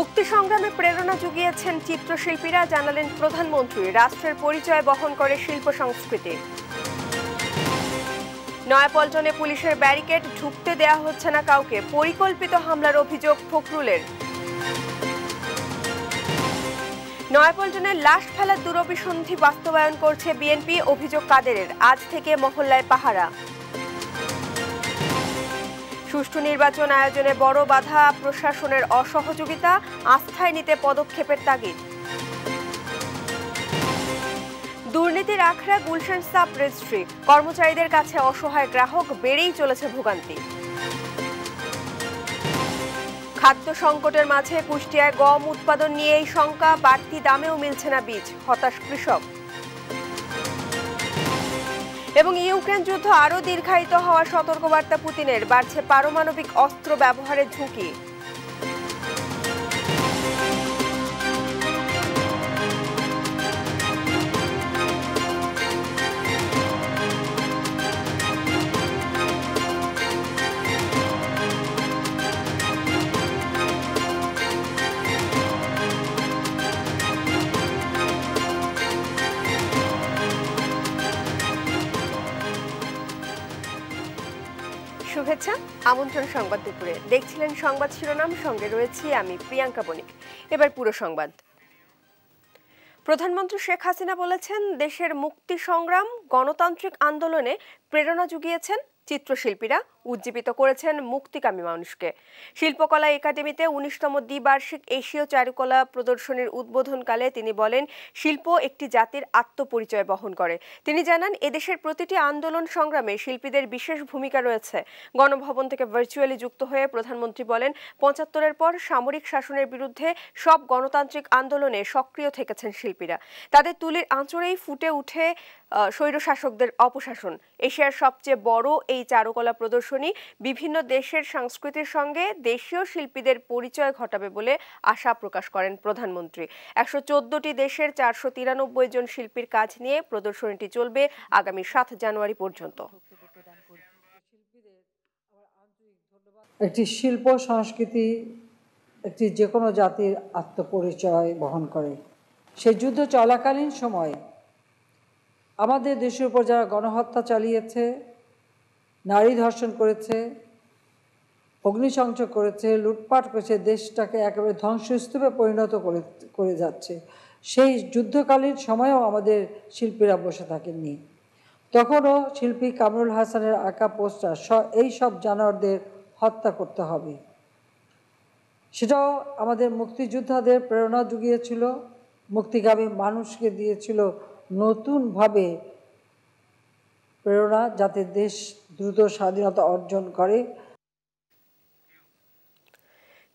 মুক্তি সংগ্রামে প্রেরণা জুগিয়েছেন চিত্রশিল্পীরা, জানালেন প্রধানমন্ত্রী। রাষ্ট্রের পরিচয় বহন করে শিল্প সংস্কৃতি। নয়াপল্টনে পুলিশের ব্যারিকেড, ঢুকতে দেয়া হচ্ছে না কাউকে। পরিকল্পিত হামলার অভিযোগ ফখরুলের। নয়াপল্টনের লাশ ফেলার দুরভিসন্ধি বাস্তবায়ন করছে বিএনপি, অভিযোগ কাদেরের। আজ থেকে মহল্লায় পাহারা। সুষ্ঠু নির্বাচন আয়োজনে বড় বাধা, প্রশাসনের অসহযোগিতা, আস্থায় নিতে পদক্ষেপের তাগিদ। দুর্নীতির আখড়া গুলশান সাব রেজিস্ট্রি। কর্মচারীদের কাছে অসহায় গ্রাহক বেড়েই চলেছে ভোগান্তি। খাদ্য সংকটের মাঝে কুষ্টিয়ায় গম উৎপাদন নিয়েই শঙ্কা, বাড়তি দামেও মিলছে না বীজ, হতাশ কৃষক। এবং ইউক্রেন যুদ্ধ আরও দীর্ঘায়িত হওয়া সতর্কবার্তা পুতিনের বাড়ছে পারমাণবিক অস্ত্র ব্যবহারের ঝুঁকি। শুভেচ্ছা আমন্ত্রণ সংবাদ দুপুরে। দেখছিলেন সংবাদ শিরোনাম, সঙ্গে রয়েছি আমি প্রিয়াঙ্কা বণিক। এবার পুরো সংবাদ। প্রধানমন্ত্রী শেখ হাসিনা বলেছেন, দেশের মুক্তি সংগ্রাম গণতান্ত্রিক আন্দোলনে প্রেরণা জুগিয়েছেন চিত্রশিল্পীরা। উজ্জীবিত করেছেন মুক্তিকামী মানুষকে। শিল্পকলা একাডেমিতে উনিশতম দ্বিবার্ষিক এশীয় চারুকলা প্রদর্শনীর উদ্বোধনকালে তিনি বলেন, শিল্প একটি জাতির আত্মপরিচয় বহন করে। তিনি জানান, এদেশের প্রতিটি আন্দোলন সংগ্রামে শিল্পীদের বিশেষ ভূমিকা রয়েছে। গণভবন থেকে ভার্চুয়ালি যুক্ত হয়ে প্রধানমন্ত্রী বলেন, পঁচাত্তরের পর সামরিক শাসনের বিরুদ্ধে সব গণতান্ত্রিক আন্দোলনে সক্রিয় থেকেছেন শিল্পীরা। তাদের তুলির আঁচড়েই ফুটে উঠে স্বৈরশাসকদের অপশাসন। এশিয়ার সবচেয়ে বড় এই চারুকলা প্রদর্শনী বিভিন্ন দেশের সংস্কৃতির সঙ্গে দেশীয় শিল্পীদের পরিচয় ঘটাবে বলে আশা প্রকাশ করেন প্রধানমন্ত্রী। একশো চোদ্দটি দেশের চারশো তিরানব্বই জন শিল্পীর কাজ নিয়ে প্রদর্শনীটি চলবে আগামী সাত জানুয়ারি পর্যন্ত। একটি শিল্প সংস্কৃতি একটি যে কোনো জাতির আত্মপরিচয় বহন করে। সেই যুদ্ধ চলাকালীন সময় আমাদের দেশের উপর যারা গণহত্যা চালিয়েছে নারী ধর্ষণ করেছে, অগ্নিসংযোগ করেছে, লুটপাট করেছে, দেশটাকে একেবারে ধ্বংসস্তূপে পরিণত করে করে যাচ্ছে। সেই যুদ্ধকালীন সময়েও আমাদের শিল্পীরা বসে থাকেননি। তখনও শিল্পী কামরুল হাসানের আঁকা পোস্টার এই সব জানোয়ারদের হত্যা করতে হবে। সেটাও আমাদের মুক্তিযোদ্ধাদের প্রেরণা জুগিয়েছিল, মুক্তিগামী মানুষকে দিয়েছিল নতুনভাবে প্রেরণা যাতে দেশ দ্রুত স্বাধীনতা অর্জন করে।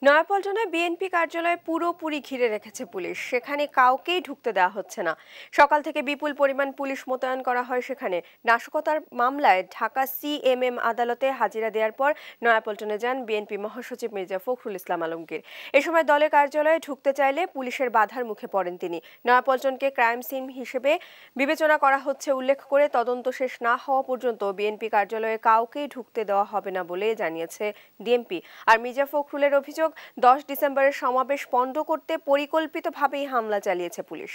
নয়াপল্টনে বিএনপি কার্যালয় পুরোপুরি ঘিরে রেখেছে পুলিশ। সেখানে কাউকেই ঢুকতে দেওয়া হচ্ছে না। সকাল থেকে বিপুল পরিমাণ পুলিশ মোতায়েন করা হয় সেখানে। নাশকতার মামলায় ঢাকা সিএমএম আদালতে হাজিরা দেওয়ার পর নয়াপল্টনে যান বিএনপি মহাসচিব মির্জা ফখরুল ইসলাম আলমগীর। এ সময় দলের কার্যালয়ে ঢুকতে চাইলে পুলিশের বাধার মুখে পড়েন তিনি। নয়াপল্টনকে ক্রাইম সিন হিসেবে বিবেচনা করা হচ্ছে উল্লেখ করে তদন্ত শেষ না হওয়া পর্যন্ত বিএনপি কার্যালয়ে কাউকেই ঢুকতে দেওয়া হবে না বলে জানিয়েছে ডিএমপি। আর মির্জা ফখরুলের অভিযোগ দশ ডিসেম্বরের সমাবেশ পণ্ড করতে পরিকল্পিতভাবেই হামলা চালিয়েছে পুলিশ।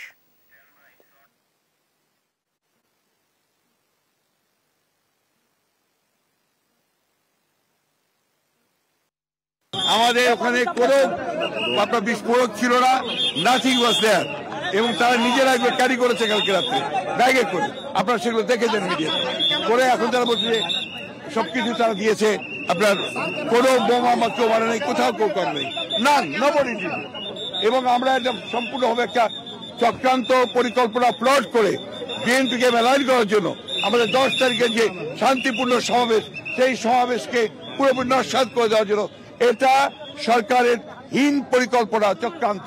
আমাদের ওখানে কোনো আপনার বিস্ফোরক ছিল না নাথিং ওয়াজ দেয়ার এবং তারা নিজেরা ক্যারি করেছে কালকে রাত্রে। ব্যাগে করে। আপনারা সেগুলো দেখেছেন মিডিয়া করে এখন তারা বলছে সবকিছু তারা দিয়েছে। আপনার কোনো বোমা কেউ মারে নেই, কোথাও কেউ কর নেই। না নবরি এবং আমরা এটা সম্পূর্ণভাবে একটা চক্রান্ত পরিকল্পনা প্লট করে বিএনপিকে মেলাইন করার জন্য আমাদের দশ তারিখের যে শান্তিপূর্ণ সমাবেশ, সেই সমাবেশকে পুরোপুরি নস্বাদ করে দেওয়ার জন্য এটা সরকারের হীন পরিকল্পনা, চক্রান্ত।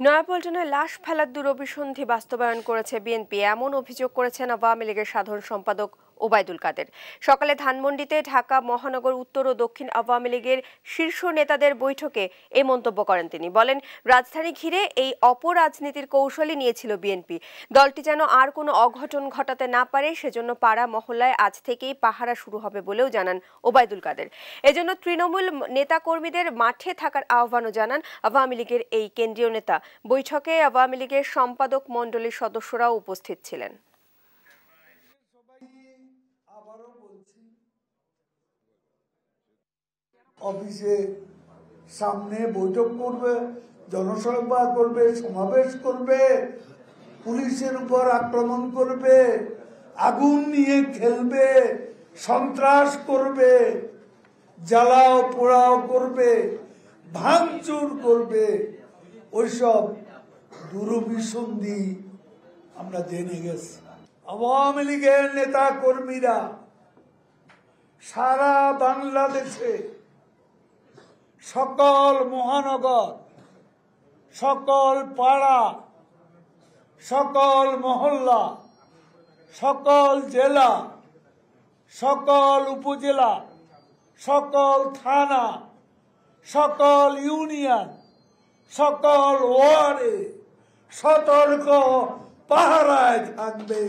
নয়াপল্টনে লাশ ফেলার দুরভিসন্ধি বাস্তবায়ন করেছে বিএনপি। এমন অভিযোগ করেছেন আওয়ামী লীগের সাধারণ সম্পাদক ওবায়দুল কাদের। সকালে ধানমন্ডিতে ঢাকা মহানগর উত্তর ও দক্ষিণ আওয়ামী লীগের শীর্ষ নেতাদের বৈঠকে এই মন্তব্য করেন তিনি। বলেন, রাজধানী ঘিরে এই অপরাজনীতির কৌশলই নিয়েছিল বিএনপি। দলটি যেন আর কোনো অঘটন ঘটাতে না পারে, সেজন্য পাড়া মহল্লায় আজ থেকেই পাহারা শুরু হবে বলেও জানান ওবায়দুল কাদের। এজন্য তৃণমূল নেতাকর্মীদের মাঠে থাকার আহ্বানও জানান আওয়ামী লীগের এই কেন্দ্রীয় নেতা। বৈঠকে আওয়ামী লীগের সম্পাদক মণ্ডলীর সদস্যরাও উপস্থিত ছিলেন আবারও বলছি অফিসে সামনে বৈঠক করবে, জনসভা করবে, সমাবেশ করবে, পুলিশের উপর আক্রমণ করবে, আগুন নিয়ে খেলবে, সন্ত্রাস করবে, জ্বালাও পোড়াও করবে, ভাঙচুর করবে। ওইসব দুরভিসন্ধি আমরা জেনে গেছি। আওয়ামী লীগের নেতা কর্মীরা সারা বাংলাদেশে সকল মহানগর, সকল পাড়া, সকল মহল্লা, সকল জেলা, সকল উপজেলা, সকল থানা, সকল ইউনিয়ন, সকল ওয়ার্ডে সতর্ক পাহারায় থাকবে।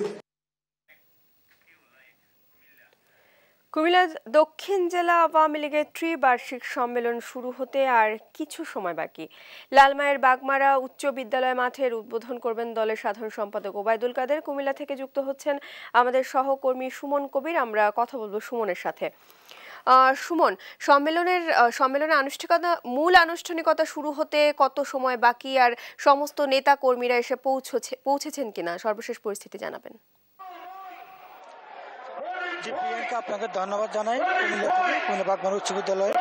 কুমিল্লা দক্ষিণ জেলা আওয়ামী লীগের ত্রিবার্ষিক সম্মেলন শুরু হতে আর কিছু সময় বাকি। লালমায়ের বাগমারা উচ্চ বিদ্যালয় মাঠের উদ্বোধন করবেন দলের সাধারণ সম্পাদক ওবায়দুল কাদের। কুমিল্লা থেকে যুক্ত হচ্ছেন আমাদের সহকর্মী সুমন কবির। আমরা কথা বলব সুমনের সাথে। সুমন, সম্মেলনের সম্মেলনের আনুষ্ঠানিকতা, মূল আনুষ্ঠানিকতা শুরু হতে কত সময় বাকি? আর সমস্ত নেতা কর্মীরা এসে পৌঁছেছে, পৌঁছেছেন কিনা? সর্বশেষ পরিস্থিতি জানাবেন। জি আপনাকে ধন্যবাদ জানাই। কুমিল্লা থেকে উচ্চ বিদ্যালয়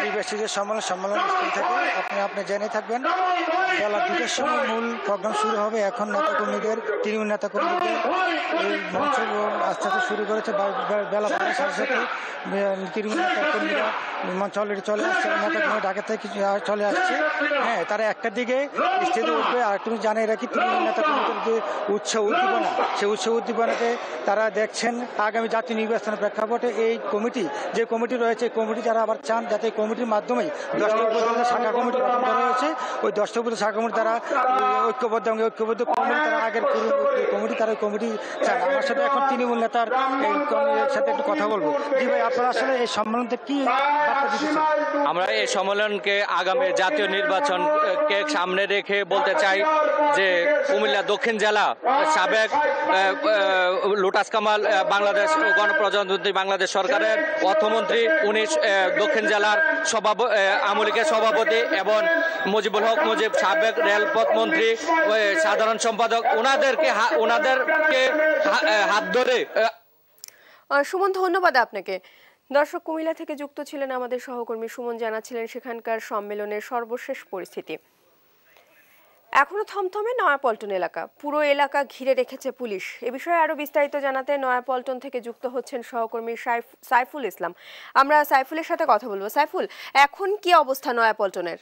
ত্রিবেশীদের সম্মেলন সম্মেলন থেকে। আপনি আপনি জেনে থাকবেন বেলা দুটোর সময় মূল প্রোগ্রাম শুরু হবে এখন নেতাকর্মীদের তৃণমূল নেতাকর্মীদের এই মঞ্চ আস্তে আস্তে শুরু করেছে। বেলা বারোটার সাথে সাথে তৃণমূল নেতাকর্মীরা মঞ্চ অলরেডি চলে আসছে। নেতাকর্মী ঢাকা থেকে চলে আসছে। হ্যাঁ তারা একটার দিকে স্টেজে উঠবে। আর তুমি জানাই রাখি তৃণমূল নেতাকর্মীদের যে উৎসাহ উদ্দীপনা, সেই উৎসাহ উদ্দীপনাকে তারা দেখছেন আগামী জাতীয় নির্বাচনের প্রেক্ষাপটে এই কমিটি, যে কমিটি রয়েছে কমিটি যারা আবার চান যাতে এই কমিটির মাধ্যমেই শাখা কমিটি গঠন করা হয়েছে, ওই দশটা শাখা কমিটি তারা ঐক্যবদ্ধ এবং ঐক্যবদ্ধ কমিটি তারা আগের কমিটি, তারা কমিটি চান। আমার সাথে এখন তৃণমূল নেতার সাথে একটু কথা বলব। জি ভাই, আপনারা আসলে এই সম্মেলনতে কি আমরা এই সম্মেলনকে আগামী জাতীয় নির্বাচনকে সামনে রেখে বলতে চাই যে কুমিল্লা দক্ষিণ জেলা সাবেক লোটাস কামাল বাংলাদেশ গণপ্রজাতন্ত্রী বাংলাদেশ সরকারের অর্থমন্ত্রী, উনি দক্ষিণ জেলার সভাপতি আমলিকের সভাপতি এবং মুজিবুল হক মুজিব, সাবেক রেলপথ মন্ত্রী সাধারণ সম্পাদক। ওনাদেরকে ওনাদেরকে হাত ধরে সুমন, ধন্যবাদ আপনাকে। দর্শক, কুমিল্লা থেকে যুক্ত ছিলেন আমাদের সহকর্মী সুমন, জানাচ্ছিলেন সেখানকার সম্মেলনের সর্বশেষ পরিস্থিতি। এখনও থমথমে নয়াপল্টন এলাকা। পুরো এলাকা ঘিরে রেখেছে পুলিশ। এ বিষয়ে আরও বিস্তারিত জানাতে নয়াপল্টন থেকে যুক্ত হচ্ছেন সহকর্মী সাইফ- সাইফুল ইসলাম। আমরা সাইফুলের সাথে কথা বলব। সাইফুল, এখন কি অবস্থা নয়াপল্টনের?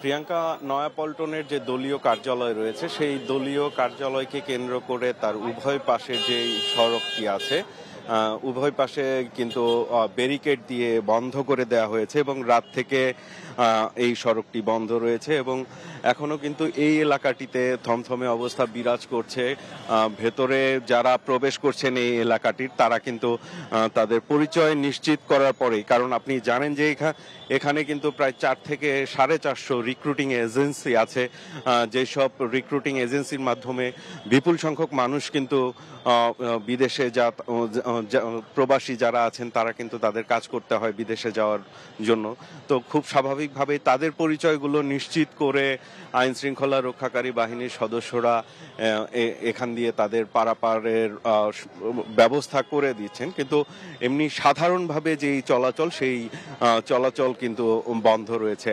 প্রিয়াঙ্কা, নয়াপল্টনের যে দলীয় কার্যালয় রয়েছে, সেই দলীয় কার্যালয়কে কেন্দ্র করে তার উভয় পাশে যে সড়কটি আছে উভয় পাশে কিন্তু ব্যারিকেড দিয়ে বন্ধ করে দেওয়া হয়েছে এবং রাত থেকে এই সড়কটি বন্ধ রয়েছে এবং এখনও কিন্তু এই এলাকাটিতে থমথমে অবস্থা বিরাজ করছে। ভেতরে যারা প্রবেশ করছেন এই এলাকাটির, তারা কিন্তু তাদের পরিচয় নিশ্চিত করার পরেই, কারণ আপনি জানেন যে এখা- এখানে কিন্তু প্রায় চার থেকে সাড়ে চারশো রিক্রুটিং এজেন্সি আছে যেসব রিক্রুটিং এজেন্সির মাধ্যমে বিপুল সংখ্যক মানুষ কিন্তু বিদেশে যা- প্রবাসী যারা আছেন, তারা কিন্তু তাদের কাজ করতে হয় বিদেশে যাওয়ার জন্য। তো খুব স্বাভাবিকভাবেই তাদের পরিচয়গুলো নিশ্চিত করে আইন শৃঙ্খলা রক্ষাকারী বাহিনীর সদস্যরা এখান দিয়ে তাদের পারাপারের ব্যবস্থা করে দিচ্ছেন। কিন্তু এমনি সাধারণভাবে যেই চলাচল, সেই চলাচল কিন্তু বন্ধ রয়েছে।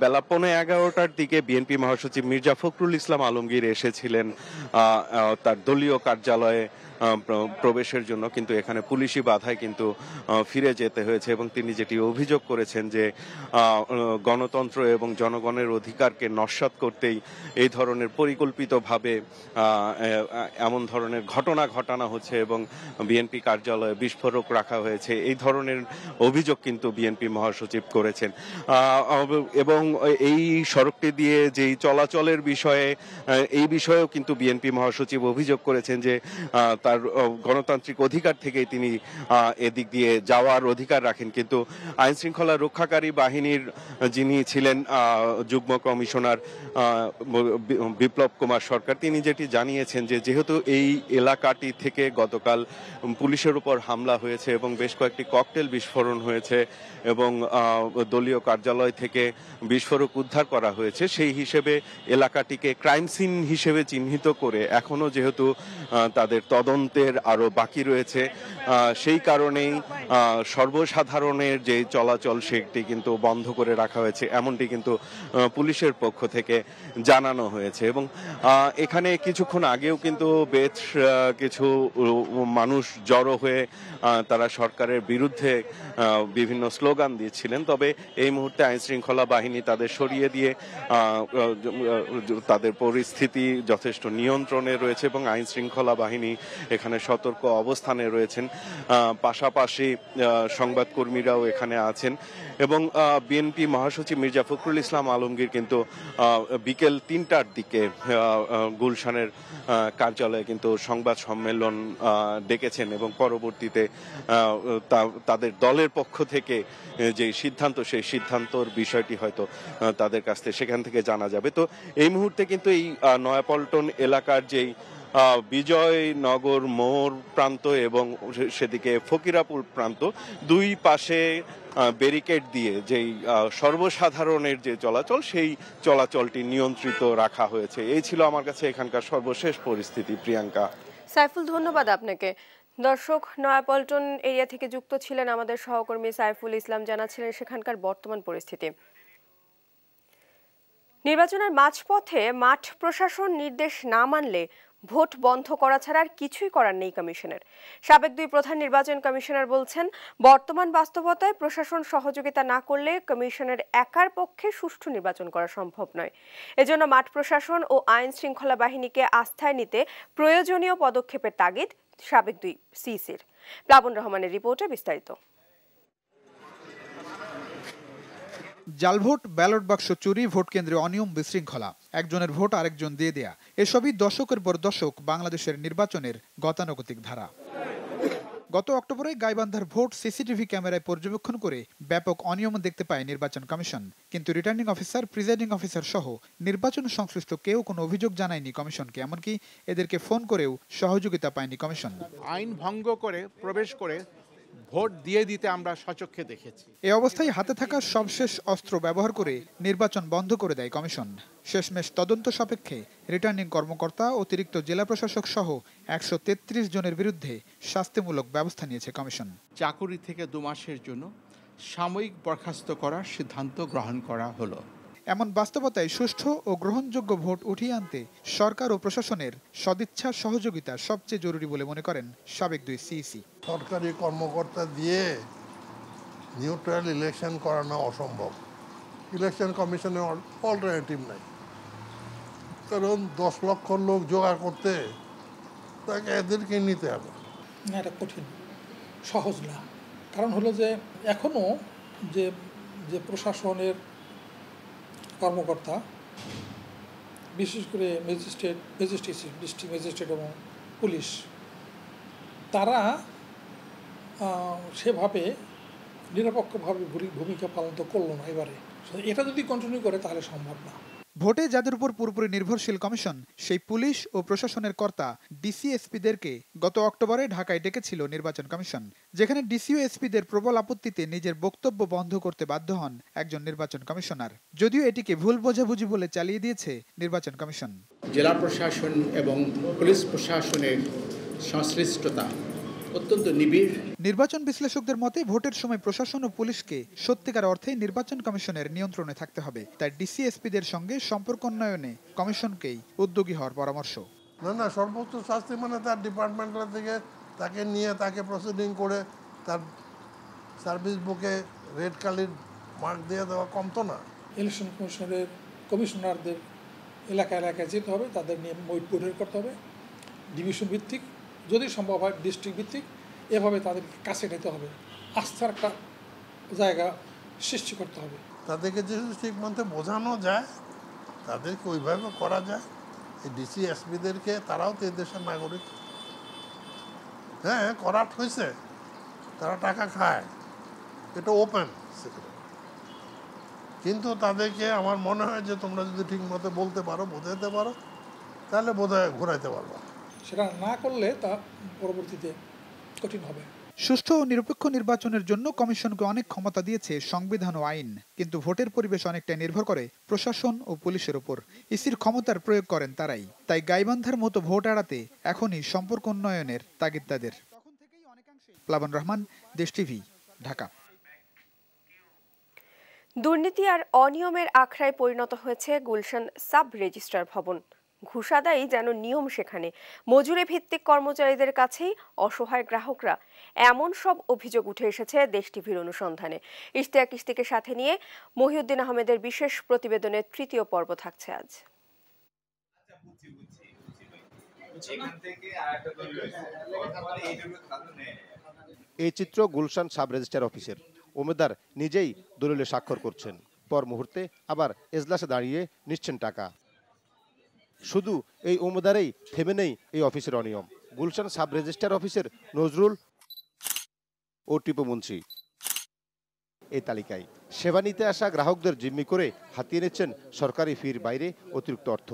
বেলা পৌনে এগারোটার দিকে বিএনপি মহাসচিব মির্জা ফখরুল ইসলাম আলমগীর এসেছিলেন তার দলীয় কার্যালয়ে প্রবেশের জন্য কিন্তু এখানে পুলিশি বাধায় কিন্তু ফিরে যেতে হয়েছে এবং তিনি যেটি অভিযোগ করেছেন যে গণতন্ত্র এবং জনগণের অধিকারকে নস্বাত করতেই এই ধরনের পরিকল্পিতভাবে এমন ধরনের ঘটনা ঘটানো হচ্ছে এবং বিএনপি কার্যালয়ে বিস্ফোরক রাখা হয়েছে। এই ধরনের অভিযোগ কিন্তু বিএনপি মহাসচিব করেছেন। এবং এই সড়কটি দিয়ে যেই চলাচলের বিষয়ে এই বিষয়েও কিন্তু বিএনপি মহাসচিব অভিযোগ করেছেন যে তার গণতান্ত্রিক অধিকার থেকেই তিনি এদিক দিয়ে যাওয়ার অধিকার রাখেন। কিন্তু আইন শৃঙ্খলা রক্ষাকারী বাহিনীর, যিনি ছিলেন যুগ্ম কমিশনার বিপ্লব কুমার সরকার, তিনি যেটি জানিয়েছেন যে যেহেতু এই এলাকাটি থেকে গতকাল পুলিশের উপর হামলা হয়েছে এবং বেশ কয়েকটি ককটেল বিস্ফোরণ হয়েছে এবং দলীয় কার্যালয় থেকে বিস্ফোরক উদ্ধার করা হয়েছে, সেই হিসেবে এলাকাটিকে ক্রাইম সিন হিসেবে চিহ্নিত করে এখনও যেহেতু তাদের তাদের তদন্তের আরও বাকি রয়েছে। সেই কারণেই সর্বসাধারণের যে চলাচল সেটি কিন্তু বন্ধ করে রাখা হয়েছে, এমনটি কিন্তু পুলিশের পক্ষ থেকে জানানো হয়েছে। এবং এখানে কিছুক্ষণ আগেও কিন্তু বেশ কিছু মানুষ জড়ো হয়ে তারা সরকারের বিরুদ্ধে বিভিন্ন স্লোগান দিয়েছিলেন তবে এই মুহূর্তে আইন শৃঙ্খলা বাহিনী তাদের সরিয়ে দিয়ে তাদের পরিস্থিতি যথেষ্ট নিয়ন্ত্রণে রয়েছে এবং আইন শৃঙ্খলা বাহিনী এখানে সতর্ক অবস্থানে রয়েছেন পাশাপাশি সংবাদকর্মীরাও এখানে আছেন এবং বিএনপি মহাসচিব মির্জা ফখরুল ইসলাম আলমগীর কিন্তু বিকেল তিনটার দিকে গুলশানের কার্যালয়ে কিন্তু সংবাদ সম্মেলন ডেকেছেন এবং পরবর্তীতে তাদের দলের পক্ষ থেকে যে সিদ্ধান্ত, সেই সিদ্ধান্তর বিষয়টি হয়তো তাদের কাছ থেকে সেখান থেকে জানা যাবে। তো এই মুহূর্তে কিন্তু এই নয়াপল্টন এলাকার যেই বিজয়নগর মোড় প্রান্ত এবং সেদিকে ফকিরাপুর প্রান্ত দুই পাশে ব্যারিকেড দিয়ে যেই সর্বসাধারণের যে চলাচল, সেই চলাচলটি নিয়ন্ত্রিত রাখা হয়েছে। এই ছিল আমার কাছে এখানকার সর্বশেষ পরিস্থিতি, প্রিয়াঙ্কা। সাইফুল, ধন্যবাদ আপনাকে। দর্শক, নয়াপল্টন এরিয়া থেকে যুক্ত ছিলেন আমাদের সহকর্মী সাইফুল ইসলাম, জানাচ্ছিলেন সেখানকার বর্তমান পরিস্থিতি। নির্বাচনের মাঝপথে মাঠ প্রশাসন নির্দেশ না মানলে ভোট বন্ধ করা ছাড়া আর কিছুই করার নেই কমিশনের। সাবেক দুই প্রধান নির্বাচন কমিশনার বলছেন, বর্তমান বাস্তবতায় প্রশাসন সহযোগিতা না করলে কমিশনের একার পক্ষে সুষ্ঠু নির্বাচন করা সম্ভব নয়। এজন্য মাঠ প্রশাসন ও আইন শৃঙ্খলা বাহিনীকে আস্থায় নিতে প্রয়োজনীয় পদক্ষেপের তাগিদ সাবেক দুই সিসির। প্লাবন রহমানের রিপোর্টে বিস্তারিত। জাল ভোট, ব্যালট বাক্স চুরি, ভোট কেন্দ্রে অনিয়ম বিশৃঙ্খলা। একজনের ভোট আরেকজন দিয়ে দেয়া। এসবই দশকের পর দশক বাংলাদেশের নির্বাচনের গতানুগতিক ধারা। গত অক্টোবরে গাইবান্ধার ভোট সিসিটিভি ক্যামেরায় পর্যবেক্ষণ করে ব্যাপক অনিয়ম দেখতে পায় নির্বাচন কমিশন। কিন্তু রিটার্নিং অফিসার, প্রিজাইডিং অফিসার সহ নির্বাচন সংশ্লিষ্ট কেউ কোনো অভিযোগ জানায়নি কমিশনকে, এমনকি এদেরকে ফোন করেও সহযোগিতা পায়নি কমিশন। আইন ভঙ্গ করে, প্রবেশ করে ভোট দিয়ে দিতে আমরা সচক্ষে দেখেছি। এ অবস্থায় হাতে থাকা সবশেষ অস্ত্র ব্যবহার করে নির্বাচন বন্ধ করে দেয় কমিশন। শেষমেশ তদন্ত সাপেক্ষে রিটার্নিং কর্মকর্তা অতিরিক্ত জেলা প্রশাসক সহ একশো তেত্রিশ জনের বিরুদ্ধে শাস্তিমূলক ব্যবস্থা নিয়েছে কমিশন। চাকুরি থেকে দু মাসের জন্য সাময়িক বরখাস্ত করার সিদ্ধান্ত গ্রহণ করা হলো। এমন বাস্তবতায় সুষ্ঠু ও গ্রহণযোগ্য ভোট উঠিয়ে আনতে সরকার ও প্রশাসনের সদিচ্ছা সহযোগিতা সবচেয়ে জরুরি বলে মনে করেন সাবেক দুই সিইসি। সরকারি কর্মকর্তা দিয়ে নিউট্রাল ইলেকশন করানো অসম্ভব। ইলেকশন কমিশনের অল্টারনেটিভ নাই। কারণ দশ লক্ষ লোক জোগাড় করতে তাকে এদেরকে নিতে হবে। না এটা কঠিন সহজ না। কারণ হলো যে এখনও যে যে প্রশাসনের কর্মকর্তা, বিশেষ করে ম্যাজিস্ট্রেট, ম্যাজিস্ট্রেসি, ডিস্ট্রিক্ট ম্যাজিস্ট্রেট এবং পুলিশ, তারা সেভাবে নিরপেক্ষভাবে ভূমিকা পালন তো করল না এবারে। এটা যদি কন্টিনিউ করে তাহলে সম্ভব না। ভোটে যাদের উপর পুরোপুরি নির্ভরশীল কমিশন, সেই পুলিশ ও প্রশাসনের কর্তা ডিসিএসপিদেরকে গত অক্টোবরে ঢাকায় ডেকেছিল নির্বাচন কমিশন, যেখানে ডিসিও এসপিদের প্রবল আপত্তিতে নিজের বক্তব্য বন্ধ করতে বাধ্য হন একজন নির্বাচন কমিশনার। যদিও এটিকে ভুল বোঝাবুঝি বলে চালিয়ে দিয়েছে নির্বাচন কমিশন। জেলা প্রশাসন এবং পুলিশ প্রশাসনের সংশ্লিষ্টতা অত্যন্ত নিবিড়। নির্বাচন বিশ্লেষকদের মতে ভোটের সময় প্রশাসন ও পুলিশকে সত্যিকার অর্থে নির্বাচন কমিশনের নিয়ন্ত্রণে থাকতে হবে। তাই ডিসিএসপিদের সঙ্গে সম্পর্ক উন্নয়নে কমিশনকেই উদ্যোগী হওয়ার পরামর্শ। না না সর্বোচ্চ শাস্তি মানে তার ডিপার্টমেন্টাল থেকে তাকে নিয়ে তাকে প্রসিডিং করে তার সার্ভিস বুকে রেড কালির মার্ক দিয়ে দেওয়া কম তো না। ইলেকশন কমিশনের কমিশনারদের এলাকা এলাকায় যেতে হবে তাদের নিয়ে মইট পরিহার করতে হবে। ডিভিশন ভিত্তিক যদি সম্ভব হয় ডিস্ট্রিক্ট ভিত্তিক এভাবে তাদেরকে কাছে নিতে হবে। আস্থার একটা জায়গা সৃষ্টি করতে হবে। তাদেরকে যে ঠিক মতো বোঝানো যায়, তাদেরকে ওইভাবে করা যায়, এই ডিসি এসপিদেরকে তারাও তো দেশের নাগরিক। হ্যাঁ করাট হয়েছে। তারা টাকা খায়। এটা ওপেন সিক্রেট কিন্তু তাদেরকে আমার মনে হয় যে তোমরা যদি ঠিক মতো বলতে পারো বোঝাতে পারো, তাহলে বোধহয় ঘোরাইতে পারবা। সেটা না করলে তা পরবর্তীতে কঠিন হবে। সুষ্ঠু ও নিরপেক্ষ নির্বাচনের জন্য কমিশনকে অনেক ক্ষমতা দিয়েছে সংবিধান ও আইন কিন্তু ভোটের পরিবেশ অনেকটা নির্ভর করে প্রশাসন ও পুলিশের উপর ইসির ক্ষমতার প্রয়োগ করেন তারাই তাই গাইবান্ধার মতো ভোট এড়াতে এখনই সম্পর্ক উন্নয়নের তাগিদ তাদের। প্লাবন রহমান দেশ টিভি ঢাকা। দুর্নীতি আর অনিয়মের আখড়ায় পরিণত হয়েছে গুলশান সাব রেজিস্ট্রার ভবন। ঘুষ আদায়ই যেন নিয়ম সেখানে। মজুরি ভিত্তিক কর্মচারীদের কাছেই অসহায় গ্রাহকরা। এমন সব অভিযোগ উঠে এসেছে দেশ টিভির অনুসন্ধানে। ইশতিয়াক ইস্তিকে সাথে নিয়ে মহিউদ্দিন আহমেদের বিশেষ প্রতিবেদনের তৃতীয় পর্ব থাকছে আজ। এই চিত্র গুলশান সাব রেজিস্ট্রার অফিসের। উমেদার নিজেই দলিলে স্বাক্ষর করছেন। পর মুহূর্তে আবার এজলাসে দাঁড়িয়ে নিচ্ছেন টাকা। শুধু এই উমেদারেই থেমে নেই এই অফিসের অনিয়ম। গুলশান সাব রেজিস্ট্রার অফিসের নজরুল ও টিপু মুন্সি। এই তালিকায় সেবা নিতে আসা গ্রাহকদের জিম্মি করে হাতিয়ে নিচ্ছেন সরকারি ফির বাইরে অতিরিক্ত অর্থ।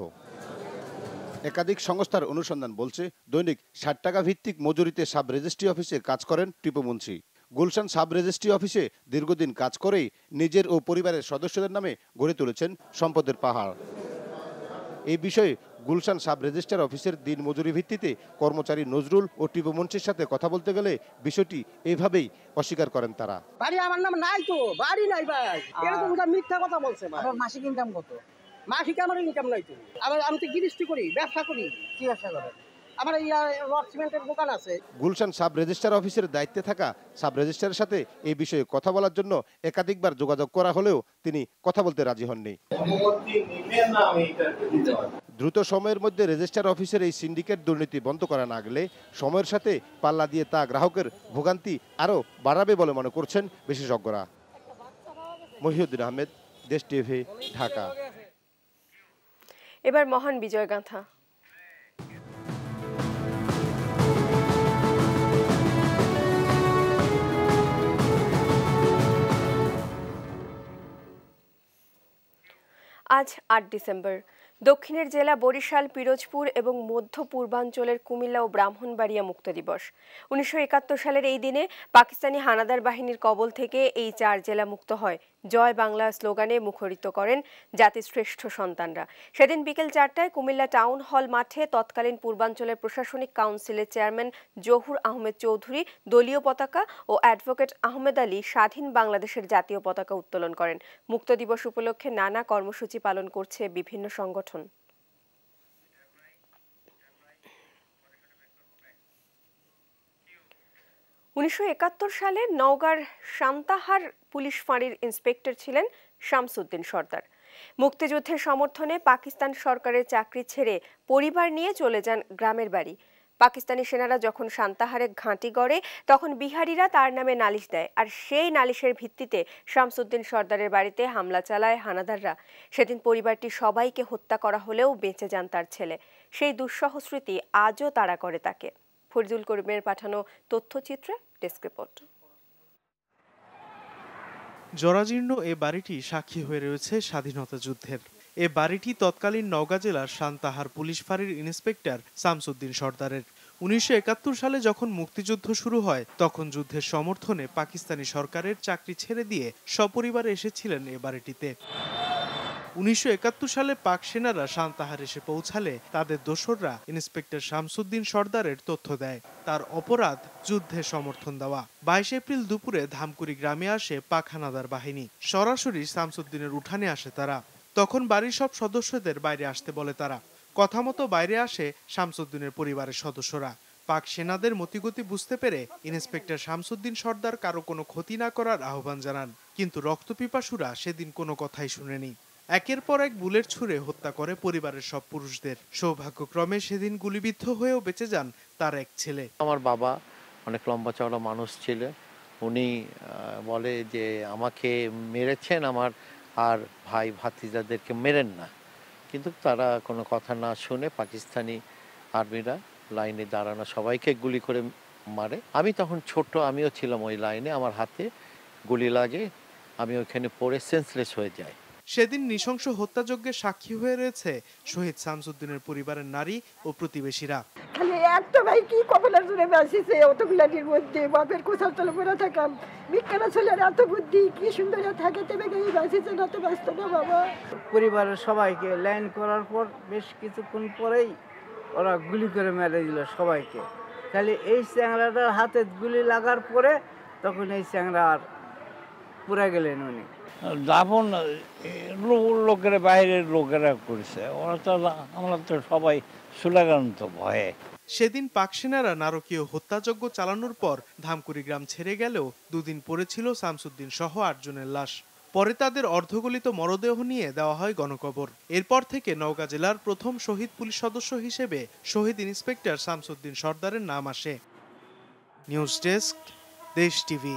একাধিক সংস্থার অনুসন্ধান বলছে, দৈনিক ষাট টাকা ভিত্তিক মজুরিতে সাব রেজিস্ট্রি অফিসে কাজ করেন টিপু মুন্সি। গুলশান সাব রেজিস্ট্রি অফিসে দীর্ঘদিন কাজ করেই নিজের ও পরিবারের সদস্যদের নামে গড়ে তুলেছেন সম্পদের পাহাড়। এই বিষয়ে গুলশান সাব রেজিস্ট্রার অফিসের দিন মজুরি ভিত্তিতে কর্মচারী নজরুল ও টিপু মঞ্চের সাথে কথা বলতে গেলে বিষয়টি এইভাবেই অস্বীকার করেন তারা। বাড়ি আমার নাম নাই তো বাড়ি নাই ভাই। এরকম মিথ্যা কথা বলছে মাসিক ইনকাম কত? মাসিক আমার ইনকাম নাই তো। আমার আমি তো গৃহস্থী করি ব্যবসা করি। কি ব্যবসা করেন? আমার ইয়া রড সিমেন্টের দোকান আছে। গুলশান সাব রেজিস্ট্রার অফিসের দায়িত্বে থাকা সাব রেজিস্ট্রারের সাথে এই বিষয়ে কথা বলার জন্য একাধিকবার যোগাযোগ করা হলেও তিনি কথা বলতে রাজি হননি। দ্রুত সময়ের মধ্যে রেজিস্ট্রার অফিসের এই সিন্ডিকেট দুর্নীতি বন্ধ করা না গেলে সময়ের সাথে পাল্লা দিয়ে তা গ্রাহকের ভোগান্তি আরও বাড়াবে বলে মনে করছেন বিশেষজ্ঞরা। মহিউদ্দিন আহমেদ দেশ টিভি ঢাকা। এবার মহান বিজয় গাথা আজ আট ডিসেম্বর। দক্ষিণের জেলা বরিশাল, পিরোজপুর এবং মধ্য পূর্বাঞ্চলের কুমিল্লা ও ব্রাহ্মণবাড়িয়া মুক্ত দিবস। উনিশশো একাত্তর সালের এই দিনে পাকিস্তানি হানাদার বাহিনীর কবল থেকে এই চার জেলা মুক্ত হয়। জয় বাংলা স্লোগানে মুখরিত করেন জাতির শ্রেষ্ঠ সন্তানরা। সেদিন বিকেল চারটায় কুমিল্লা টাউন হল মাঠে তৎকালীন পূর্বাঞ্চলের প্রশাসনিক কাউন্সিলের চেয়ারম্যান জহুর আহমেদ চৌধুরী, দলীয় পতাকা ও অ্যাডভোকেট আহমেদ আলী স্বাধীন বাংলাদেশের জাতীয় পতাকা উত্তোলন করেন। মুক্ত দিবস উপলক্ষে নানা কর্মসূচি পালন করছে বিভিন্ন সংগঠন। উনিশশো একাত্তর সালে নওগাঁর সান্তাহার পুলিশ ফাঁড়ির ইন্সপেক্টর ছিলেন শামসুদ্দিন সর্দার। মুক্তিযুদ্ধের সমর্থনে পাকিস্তান সরকারের চাকরি ছেড়ে পরিবার নিয়ে চলে যান গ্রামের বাড়ি। পাকিস্তানি সেনারা যখন সান্তাহারে ঘাঁটি গড়ে, তখন বিহারিরা তার নামে নালিশ দেয়। আর সেই নালিশের ভিত্তিতে শামসুদ্দিন সর্দারের বাড়িতে হামলা চালায় হানাদাররা। সেদিন পরিবারটি সবাইকে হত্যা করা হলেও বেঁচে যান তার ছেলে। সেই দুঃসহ স্মৃতি আজও তাড়া করে তাকে। ফরিদুল করিমের পাঠানো তথ্যচিত্রে ডেস্ক রিপোর্ট। জরাজীর্ণ এ বাড়িটি সাক্ষী হয়ে রয়েছে স্বাধীনতা যুদ্ধের। এ বাড়িটি তৎকালীন নওগাঁ জেলার সান্তাহার পুলিশ ফাঁড়ির ইন্সপেক্টর শামসুদ্দিন সর্দারের। উনিশশো একাত্তর সালে যখন মুক্তিযুদ্ধ শুরু হয়, তখন যুদ্ধের সমর্থনে পাকিস্তানি সরকারের চাকরি ছেড়ে দিয়ে সপরিবারে এসেছিলেন এ বাড়িটিতে। উনিশশো একাত্তর সালে পাক সেনারা সান্তাহার এসে পৌঁছালে তাদের দোসররা ইন্সপেক্টর শামসুদ্দিন সর্দারের তথ্য দেয়। তার অপরাধ যুদ্ধে সমর্থন দেওয়া। বাইশ এপ্রিল দুপুরে ধামকুড়ি গ্রামে আসে পাক হানাদার বাহিনী। সরাসরি শামসুদ্দিনের উঠানে আসে তারা। তখন বাড়ির সব সদস্যদের বাইরে আসতে বলে তারা। কথা মতো বাইরে আসে শামসুদ্দিনের পরিবারের সদস্যরা। পাক সেনাদের মতিগতি বুঝতে পেরে ইন্সপেক্টর শামসুদ্দিন সর্দার কারও কোনো ক্ষতি না করার আহ্বান জানান। কিন্তু রক্তপিপাসুরা সেদিন কোনো কথাই শুনেনি। একের পর এক বুলেট ছুঁড়ে হত্যা করে পরিবারের সব পুরুষদের। সৌভাগ্যক্রমে সেদিন গুলিবিদ্ধ হয়েও বেঁচে যান তার এক ছেলে। আমার বাবা অনেক লম্বা চওড়া মানুষ ছিল। উনি বলে যে, আমাকে মেরেছেন আমার আর ভাই ভাতিজাদেরকে মেরেন না। কিন্তু তারা কোনো কথা না শুনে পাকিস্তানি আর্মিরা লাইনে দাঁড়ানো সবাইকে গুলি করে মারে। আমি তখন ছোট, আমিও ছিলাম ওই লাইনে, আমার হাতে গুলি লাগে, আমি ওইখানে পড়ে সেন্সলেস হয়ে যাই। সেদিন নৃশংস হত্যাযজ্ঞের সাক্ষী হয়ে রয়েছে শহীদ শামসুদ্দিনের পরিবারের নারী ও প্রতিবেশীরা। খালি একটা ভাই কি কপালের জুড়ে বাসিছে অতগুলাটির মধ্যে বাপের কোথাও তলে পড়ে থাকাম। বিজ্ঞানা ছেলের এত বুদ্ধি কি সুন্দর থাকে তেবে গিয়ে বাসিছে না তো বাঁচত না বাবা। পরিবারের সবাইকে লাইন করার পর বেশ কিছুক্ষণ পরেই ওরা গুলি করে মেরে দিল সবাইকে। তাহলে এই চ্যাংড়াটার হাতে গুলি লাগার পরে তখন এই চ্যাংড়া আর পুরা গেলেন উনি। দাফন লোকেরা বাইরের লোকেরা করছে। ওরা তো আমরা তো সবাই সুলাগান্ত ভয়ে। সেদিন পাক সেনারা নারকীয় হত্যাযজ্ঞ চালানোর পর ধামকুড়ি গ্রাম ছেড়ে গেলেও দুদিন পরে ছিল শামসুদ্দিন সহ আটজনের লাশ। পরে তাদের অর্ধগলিত মরদেহ নিয়ে দেওয়া হয় গণকবর। এরপর থেকে নওগাঁ জেলার প্রথম শহীদ পুলিশ সদস্য হিসেবে শহীদ ইন্সপেক্টর শামসুদ্দিন সর্দারের নাম আসে। News desk, Desh TV.